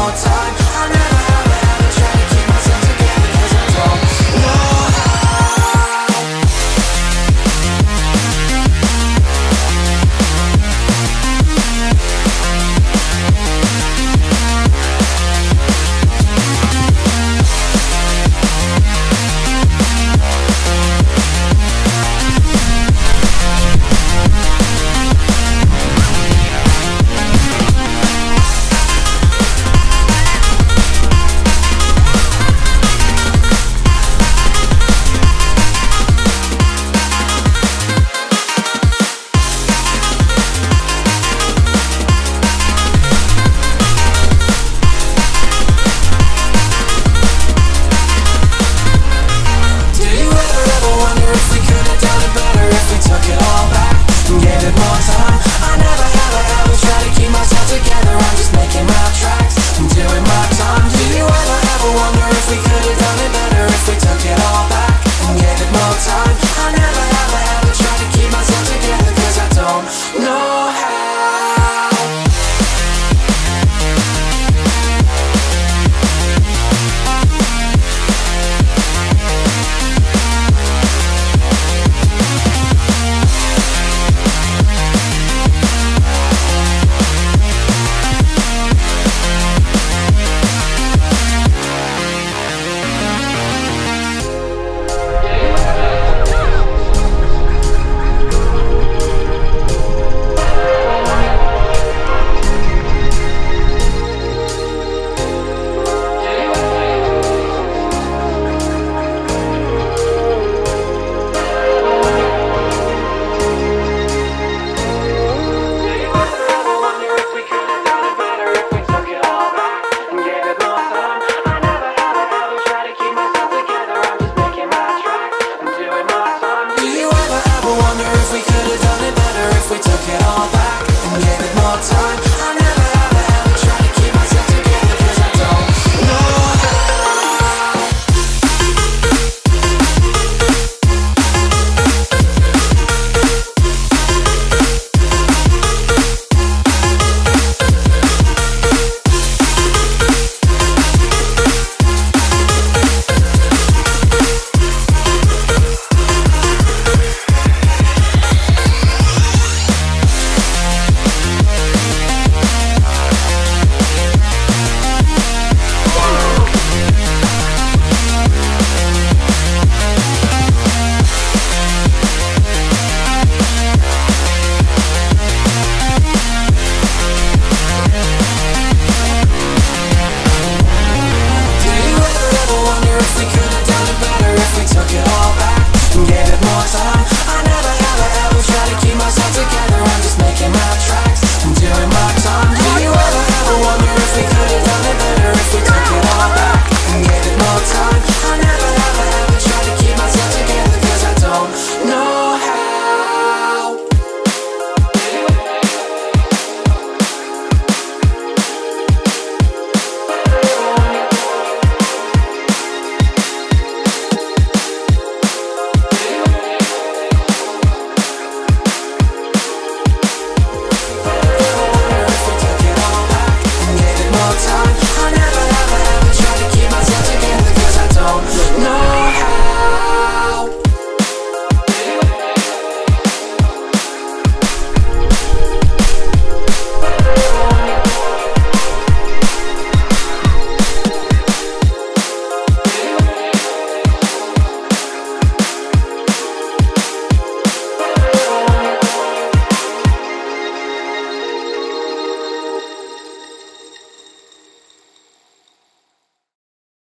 more time